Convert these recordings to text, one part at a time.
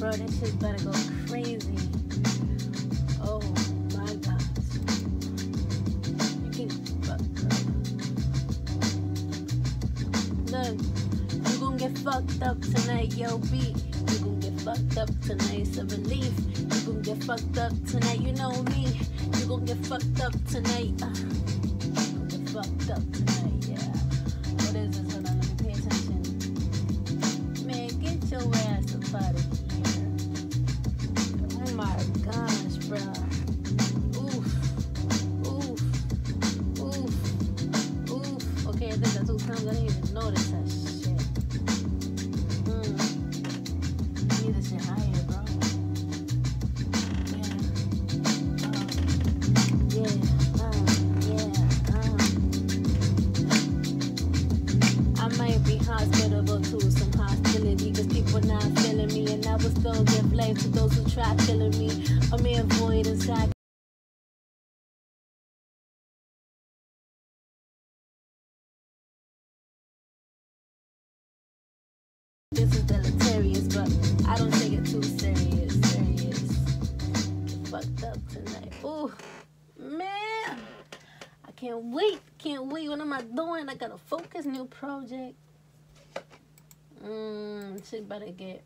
bro, this shit better go crazy. Oh my god. You can fuck Look, you gon' get fucked up tonight, yo B. You gon' get fucked up tonight, it's a relief. You gon' get fucked up tonight, you know me. You gon' get fucked up tonight. Uh, you gon' get fucked up tonight, yeah. What is this? I might be hospitable to some hostility because people not feeling me and I will still give life to those who try killing me. I'm in void inside. This is deleterious, but I don't take it too serious. Serious. Fucked up tonight. Ooh, man. I can't wait. Can't wait. What am I doing? I got a focus new project. Mmm, shit better get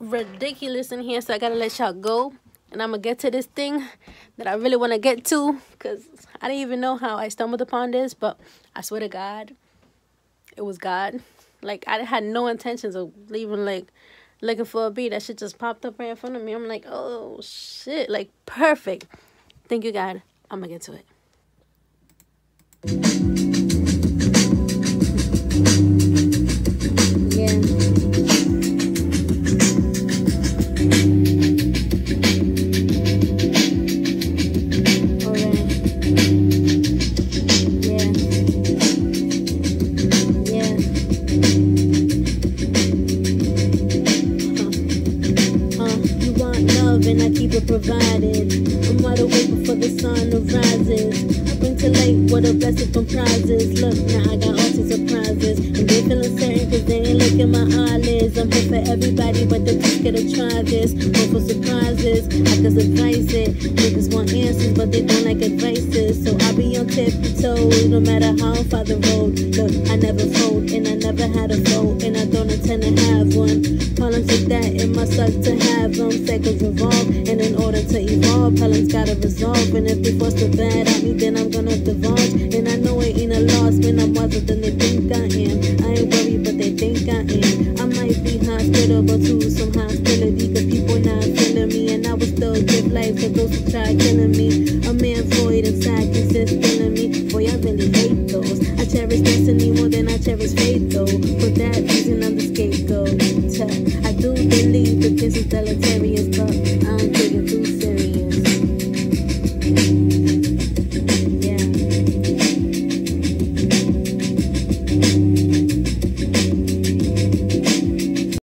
ridiculous in here, so I gotta let y'all go. And I'm gonna get to this thing that I really wanna get to because I didn't even know how I stumbled upon this, but I swear to God, it was God. Like, I had no intentions of leaving, like, looking for a beat. That shit just popped up right in front of me. I'm like, oh shit, like, perfect. Thank you, God. I'm gonna get to it. Love and I keep it provided. I'm wide awake before the sun rises. I bring to light what a blessing comprises. Look, now I got all sorts of prizes. And they feeling certain cause they ain't looking my eyelids. I'm here for everybody, but they just gotta try this. Hope for surprises, I can advise it. Niggas want answers, but they don't like advices. So I be on tippy no matter how far the road. Look, I never fold, and I never had a vote, and I don't intend to have one. Politics that it must suck to have them. Cycles revolve, and in order to evolve, Helen's gotta resolve. And if they force the bad at me, then I'm gonna divulge. And I know it ain't a loss, when I'm wiser than they think I am. I ain't worried, but they think I am. I might be hospitable to some hostility, cause people not feeling me, and I would still give life to those who try killing me. A man void inside consistent in me. Boy, I really hate those. I cherish destiny more than I cherish fate, though. For that reason, I gusta